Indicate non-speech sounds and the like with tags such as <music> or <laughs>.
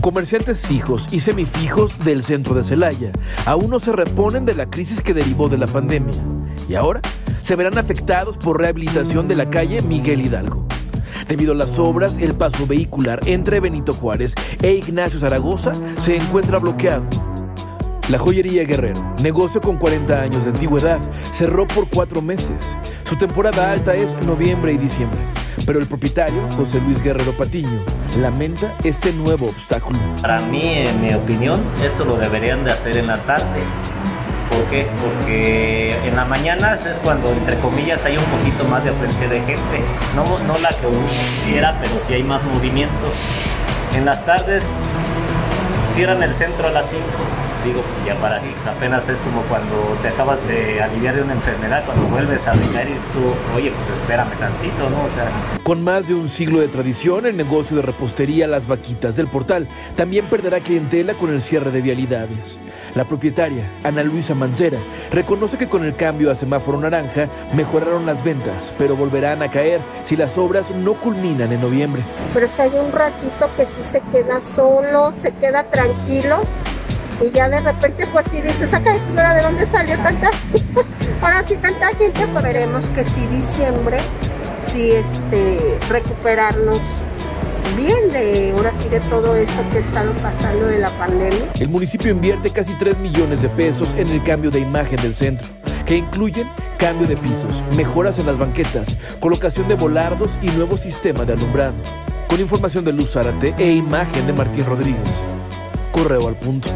Comerciantes fijos y semifijos del centro de Celaya aún no se reponen de la crisis que derivó de la pandemia y ahora se verán afectados por rehabilitación de la calle Miguel Hidalgo. Debido a las obras, el paso vehicular entre Benito Juárez e Ignacio Zaragoza se encuentra bloqueado. La joyería Guerrero, negocio con 40 años de antigüedad, cerró por cuatro meses. Su temporada alta es noviembre y diciembre. Pero el propietario, José Luis Guerrero Patiño, lamenta este nuevo obstáculo. Para mí, en mi opinión, esto lo deberían de hacer en la tarde. ¿Por qué? Porque en la mañana es cuando, entre comillas, hay un poquito más de afluencia de gente. No, no la que uno quisiera, pero sí hay más movimientos. En las tardes cierran el centro a las 5 digo, ya para ti, apenas es como cuando te acabas de aliviar de una enfermedad, cuando vuelves a venir y tú, oye, pues espérame tantito, ¿no? O sea, Con más de un siglo de tradición, el negocio de repostería Las Vaquitas del Portal también perderá clientela con el cierre de vialidades. La propietaria, Ana Luisa Mancera, reconoce que con el cambio a semáforo naranja mejoraron las ventas, pero volverán a caer si las obras no culminan en noviembre. Pero si hay un ratito que sí se queda solo, se queda tranquilo y ya de repente pues sí dices, saca de dónde salió tanta, <laughs> ahora sí tanta gente, pues veremos que sí diciembre, sí este, recuperarnos bien de ahora sí de todo esto que ha estado pasando de la pandemia. El municipio invierte casi 3 millones de pesos en el cambio de imagen del centro, que incluyen cambio de pisos, mejoras en las banquetas, colocación de volardos y nuevo sistema de alumbrado. Con información de Luz Zárate e imagen de Martín Rodríguez. Correo al punto.